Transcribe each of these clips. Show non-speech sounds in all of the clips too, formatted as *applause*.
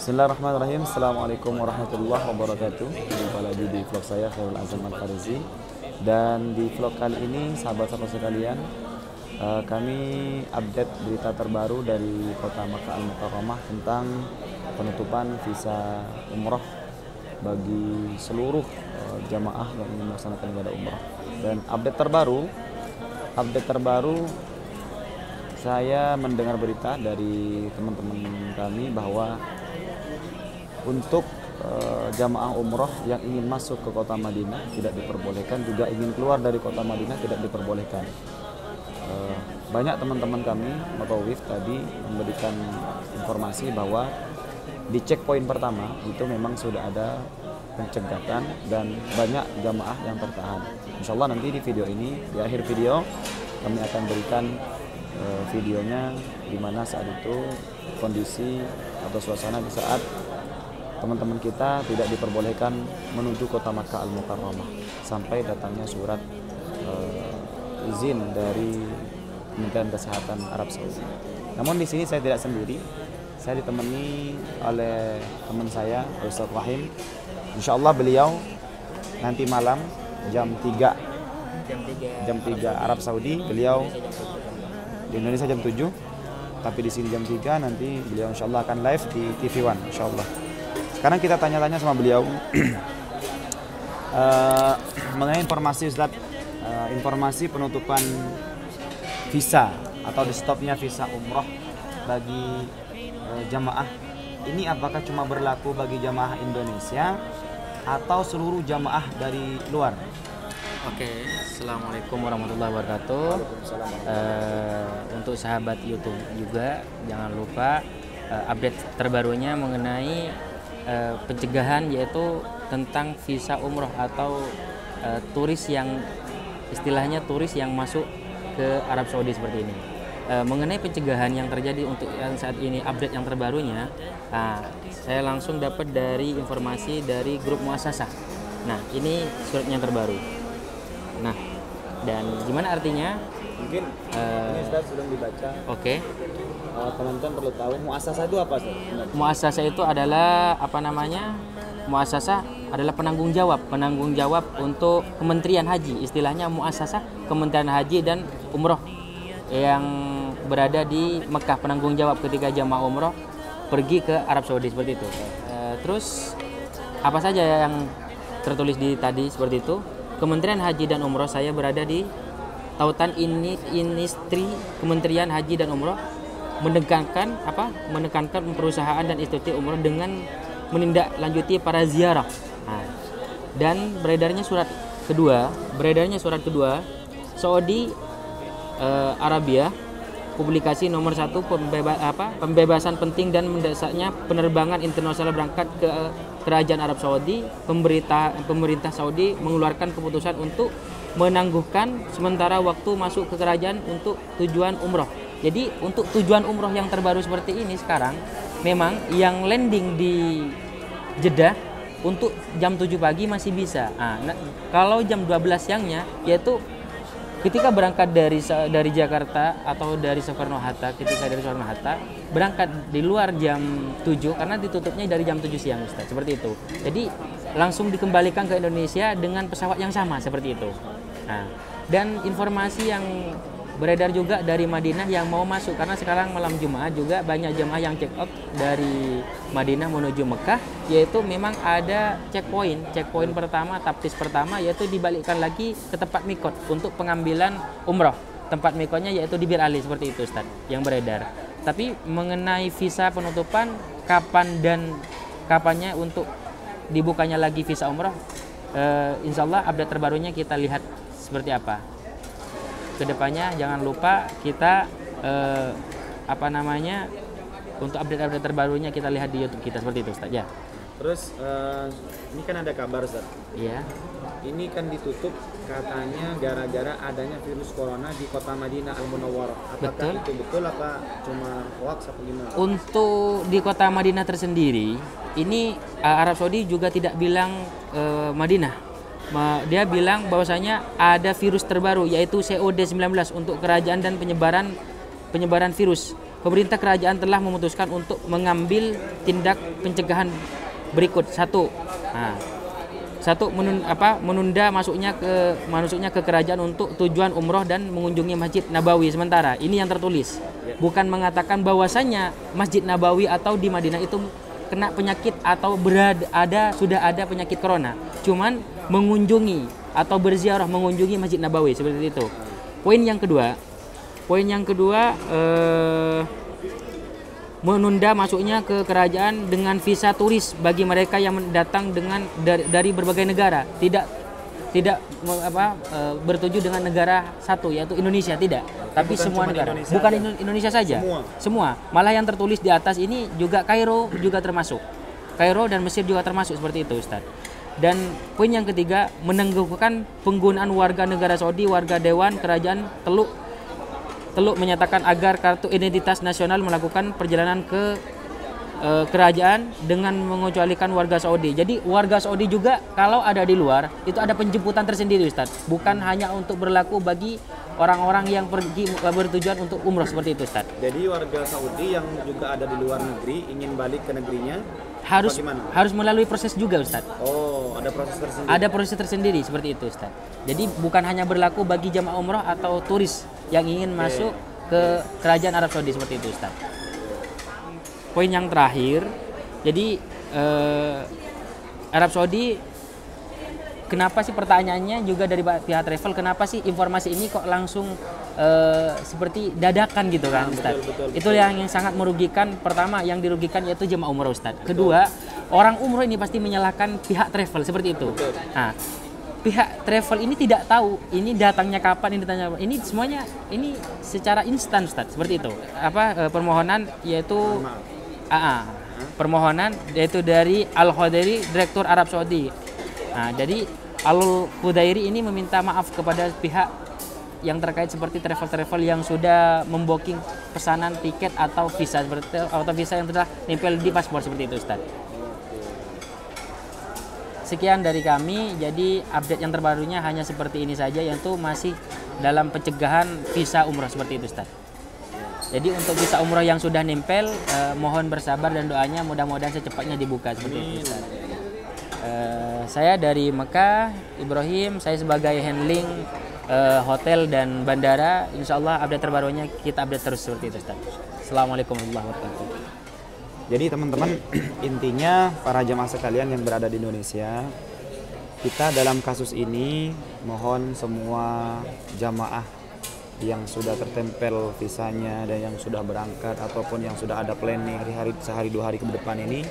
Bismillahirrahmanirrahim. Assalamualaikum warahmatullahi wabarakatuh. Jumpa lagi di vlog saya Khairul Azam Al Farizi Dan di vlog kali ini sahabat-sahabat sekalian uh, Kami update berita terbaru dari kota Makkah Al Mukarramah Tentang penutupan visa umroh bagi seluruh uh, jamaah yang ingin melaksanakan ibadah umroh Dan update terbaru Update terbaru saya mendengar berita dari teman-teman kami bahwa untuk uh, jamaah umroh yang ingin masuk ke kota Madinah tidak diperbolehkan, juga ingin keluar dari kota Madinah tidak diperbolehkan. Uh, banyak teman-teman kami Motowif tadi memberikan informasi bahwa di checkpoint pertama itu memang sudah ada pencegatan dan banyak jamaah yang tertahan. Insya Allah nanti di video ini di akhir video kami akan berikan uh, videonya di mana saat itu kondisi atau suasana di saat teman-teman kita tidak diperbolehkan menuju kota Makkah Al Mukarramah sampai datangnya surat uh, izin dari Kementerian Kesehatan Arab Saudi. Namun di sini saya tidak sendiri, saya ditemani oleh teman saya Ustaz Rahim. Insya Allah beliau nanti malam jam 3 jam 3 jam 3 Arab Saudi beliau di Indonesia jam 7 tapi di sini jam 3 nanti beliau insya Allah akan live di TV One insya Allah sekarang kita tanya-tanya sama beliau uh, *clears throat* mengenai informasi Ustaz uh, informasi penutupan visa atau di stopnya visa umroh bagi uh, jamaah ini apakah cuma berlaku bagi jamaah Indonesia atau seluruh jamaah dari luar? Oke, assalamualaikum warahmatullahi wabarakatuh. Uh, untuk sahabat YouTube juga jangan lupa uh, update terbarunya mengenai uh, pencegahan yaitu tentang visa umroh atau uh, turis yang istilahnya turis yang masuk ke Arab Saudi seperti ini. Uh, mengenai pencegahan yang terjadi untuk yang saat ini update yang terbarunya, uh, saya langsung dapat dari informasi dari grup muasasah. Nah, ini suratnya terbaru. Nah, dan gimana artinya? Mungkin uh, ini Ustaz sudah dibaca. Oke. Okay. Uh, teman-teman perlu tahu muasasah itu apa sih? Muasasah itu adalah apa namanya? Muasasah adalah penanggung jawab, penanggung jawab untuk Kementerian Haji. Istilahnya muasasah Kementerian Haji dan Umroh yang berada di Mekah penanggung jawab ketika jamaah umroh pergi ke Arab Saudi seperti itu. Uh, terus apa saja yang tertulis di tadi seperti itu? Kementerian Haji dan Umroh saya berada di tautan ini industri Kementerian Haji dan Umroh menekankan apa menekankan perusahaan dan institusi umroh dengan menindaklanjuti para ziarah. Nah, dan beredarnya surat kedua beredarnya surat kedua Saudi eh, Arabia publikasi nomor satu pembeba, apa, pembebasan penting dan mendasarnya penerbangan internasional berangkat ke kerajaan Arab Saudi. Pemerintah pemerintah Saudi mengeluarkan keputusan untuk menangguhkan sementara waktu masuk ke kerajaan untuk tujuan umroh. Jadi untuk tujuan umroh yang terbaru seperti ini sekarang memang yang landing di Jeddah untuk jam 7 pagi masih bisa. Nah, kalau jam 12 siangnya yaitu ketika berangkat dari dari Jakarta atau dari Soekarno Hatta ketika dari Soekarno Hatta berangkat di luar jam 7 karena ditutupnya dari jam 7 siang Ustaz seperti itu. Jadi langsung dikembalikan ke Indonesia dengan pesawat yang sama seperti itu nah dan informasi yang beredar juga dari Madinah yang mau masuk karena sekarang malam Jumat juga banyak jemaah yang check out dari Madinah menuju Mekah yaitu memang ada checkpoint. Checkpoint pertama taptis pertama yaitu dibalikkan lagi ke tempat mikot untuk pengambilan umroh tempat mikotnya yaitu di Bir Ali seperti itu Ustaz yang beredar. Tapi mengenai visa penutupan kapan dan kapannya untuk dibukanya lagi visa umroh eh, insya Allah update terbarunya kita lihat seperti apa ke depannya jangan lupa kita eh, apa namanya untuk update-update terbarunya kita lihat di YouTube kita seperti itu Ustaz ya. Terus uh, ini kan ada kabar Ustaz. Iya. Ini kan ditutup katanya gara-gara adanya virus corona di kota Madinah Al Munawwarah. Apakah betul. itu betul apa cuma hoax atau gimana? Untuk di kota Madinah tersendiri, ini uh, Arab Saudi juga tidak bilang uh, Madinah dia bilang bahwasanya ada virus terbaru yaitu COD-19 untuk kerajaan dan penyebaran penyebaran virus. Pemerintah kerajaan telah memutuskan untuk mengambil tindak pencegahan berikut. Satu nah, satu menun, apa, menunda masuknya ke masuknya ke kerajaan untuk tujuan umroh dan mengunjungi masjid Nabawi. Sementara ini yang tertulis. Bukan mengatakan bahwasanya masjid Nabawi atau di Madinah itu kena penyakit atau berada ada sudah ada penyakit corona. Cuman mengunjungi atau berziarah mengunjungi masjid Nabawi seperti itu. Poin yang kedua poin yang kedua eh, menunda masuknya ke kerajaan dengan visa turis bagi mereka yang datang dengan dari, dari berbagai negara. Tidak tidak apa eh, bertuju dengan negara satu yaitu Indonesia tidak. Tapi bukan semua negara. Indonesia bukan aja. Indo- Indonesia saja. Semua. semua. Malah yang tertulis di atas ini juga Kairo juga termasuk. Kairo dan Mesir juga termasuk seperti itu Ustaz dan poin yang ketiga menangguhkan penggunaan warga negara Saudi warga dewan kerajaan Teluk Teluk menyatakan agar kartu identitas nasional melakukan perjalanan ke eh, kerajaan dengan mengecualikan warga Saudi. Jadi warga Saudi juga kalau ada di luar itu ada penjemputan tersendiri Ustaz. Bukan hanya untuk berlaku bagi orang-orang yang pergi eh, bertujuan untuk umroh seperti itu Ustaz. Jadi warga Saudi yang juga ada di luar negeri ingin balik ke negerinya Harus Bagaimana? harus melalui proses juga Ustaz. Oh, ada proses tersendiri. Ada proses tersendiri seperti itu Ustaz. Jadi bukan hanya berlaku bagi jamaah umroh atau turis yang ingin masuk ke kerajaan Arab Saudi seperti itu Ustaz. Poin yang terakhir, jadi eh, Arab Saudi kenapa sih pertanyaannya juga dari pihak travel kenapa sih informasi ini kok langsung eh, seperti dadakan gitu kan Ustaz. betul, Itu yang, yang sangat merugikan pertama yang dirugikan yaitu jemaah umroh Ustaz. Kedua, orang umroh ini pasti menyalahkan pihak travel seperti itu. Nah, pihak travel ini tidak tahu ini datangnya kapan ini datangnya kapan. ini semuanya ini secara instan Ustaz seperti itu apa eh, permohonan yaitu ah. permohonan yaitu dari Al Khudairi Direktur Arab Saudi. Nah, jadi Al Khudairi ini meminta maaf kepada pihak yang terkait seperti travel-travel yang sudah membooking pesanan tiket atau visa atau visa yang telah nempel di paspor seperti itu Ustaz. Sekian dari kami. Jadi update yang terbarunya hanya seperti ini saja yaitu masih dalam pencegahan visa umroh seperti itu Ustaz. Jadi untuk visa umroh yang sudah nempel eh, mohon bersabar dan doanya mudah-mudahan secepatnya dibuka seperti itu. Eh, saya dari Mekah, Ibrahim. Saya sebagai handling eh, hotel dan bandara. Insya Allah update terbarunya kita update terus seperti itu Ustaz. Assalamualaikum warahmatullahi wabarakatuh. Jadi teman-teman *clears throat* intinya para jamaah sekalian yang berada di Indonesia kita dalam kasus ini mohon semua jamaah yang sudah tertempel visanya dan yang sudah berangkat ataupun yang sudah ada planning hari-hari sehari dua hari ke depan ini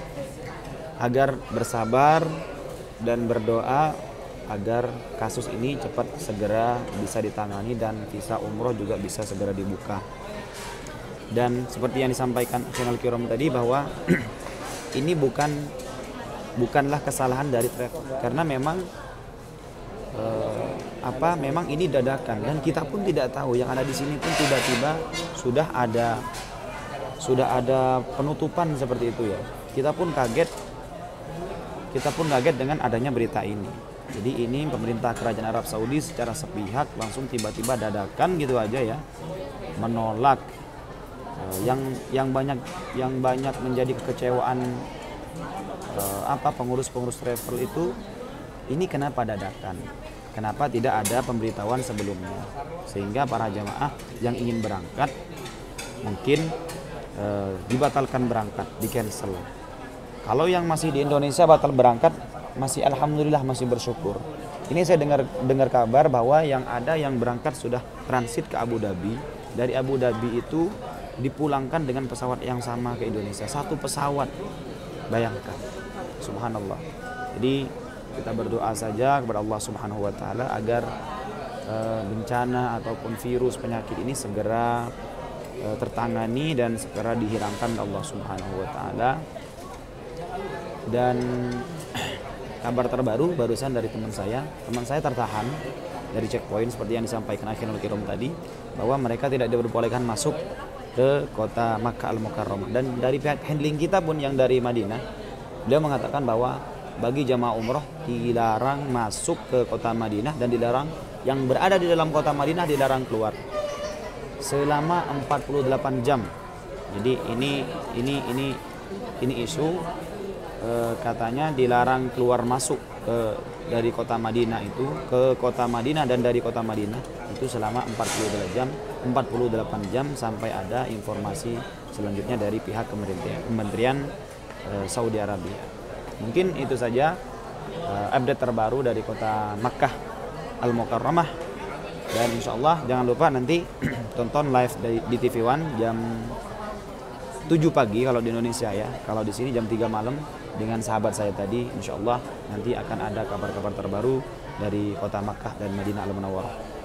agar bersabar dan berdoa agar kasus ini cepat segera bisa ditangani dan visa umroh juga bisa segera dibuka. Dan seperti yang disampaikan channel Kirom tadi bahwa *clears throat* ini bukan bukanlah kesalahan dari travel. Karena memang eh, apa memang ini dadakan. Dan kita pun tidak tahu yang ada di sini pun tiba-tiba sudah ada sudah ada penutupan seperti itu ya. Kita pun kaget kita pun kaget dengan adanya berita ini. Jadi ini pemerintah kerajaan Arab Saudi secara sepihak langsung tiba-tiba dadakan gitu aja ya menolak. Eh, yang yang banyak yang banyak menjadi kekecewaan eh, apa pengurus-pengurus travel itu ini kenapa dadakan kenapa tidak ada pemberitahuan sebelumnya? Sehingga para jamaah yang ingin berangkat mungkin eh, dibatalkan berangkat di cancel. Kalau yang masih di Indonesia batal berangkat masih alhamdulillah masih bersyukur. Ini saya dengar dengar kabar bahwa yang ada yang berangkat sudah transit ke Abu Dhabi. Dari Abu Dhabi itu dipulangkan dengan pesawat yang sama ke Indonesia. Satu pesawat. Bayangkan. Subhanallah. Jadi kita berdoa saja kepada Allah Subhanahu wa taala agar eh, bencana ataupun virus penyakit ini segera eh, tertangani dan segera dihilangkan oleh Allah Subhanahu wa taala. Dan *clears throat* kabar terbaru barusan dari teman saya teman saya tertahan dari checkpoint seperti yang disampaikan Akhirul Kirom tadi bahwa mereka tidak diperbolehkan masuk ke kota Makkah Al Mukarramah dan dari pihak handling kita pun yang dari Madinah beliau mengatakan bahwa bagi jamaah umroh dilarang masuk ke kota Madinah dan dilarang yang berada di dalam kota Madinah dilarang keluar selama 48 jam Jadi ini ini ini ini isu eh, katanya dilarang keluar masuk ke dari kota Madinah itu ke kota Madinah dan dari kota Madinah itu selama 48 jam 48 jam sampai ada informasi selanjutnya dari pihak kementerian kementerian eh, Saudi Arabia. Mungkin itu saja eh, update terbaru dari kota Makkah Al Mukarramah dan insya Allah jangan lupa nanti *clears throat* tonton live di, di TV One jam 7 pagi kalau di Indonesia ya. Kalau di sini jam 3 malam dengan sahabat saya tadi, insya Allah nanti akan ada kabar-kabar terbaru dari kota Makkah dan Madinah Al Munawwarah.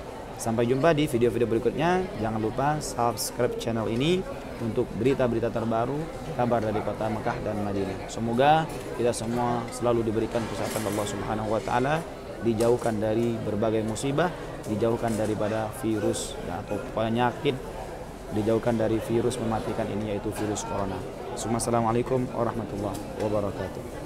Sampai jumpa di video-video berikutnya. Jangan lupa subscribe channel ini untuk berita-berita terbaru, kabar dari kota Makkah dan Madinah. Semoga kita semua selalu diberikan kesehatan Allah Subhanahu wa taala, dijauhkan dari berbagai musibah, dijauhkan daripada virus atau penyakit dijauhkan dari virus mematikan ini yaitu virus corona. Assalamualaikum warahmatullahi wabarakatuh.